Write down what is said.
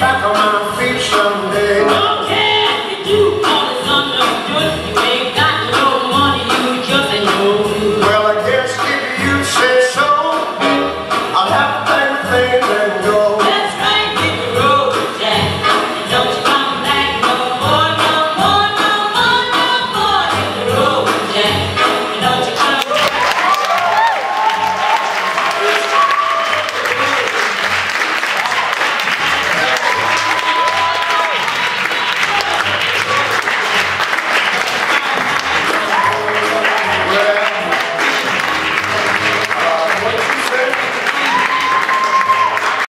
back around.